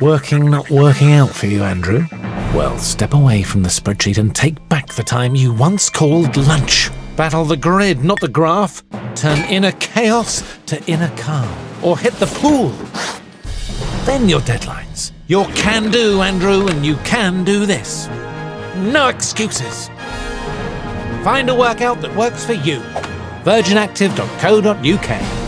Working not working out for you, Andrew? Well, step away from the spreadsheet and take back the time you once called lunch. Battle the grid, not the graph. Turn inner chaos to inner calm. Or hit the pool. Then your deadlines. Your can do, Andrew, and you can do this. No excuses. Find a workout that works for you. virginactive.co.uk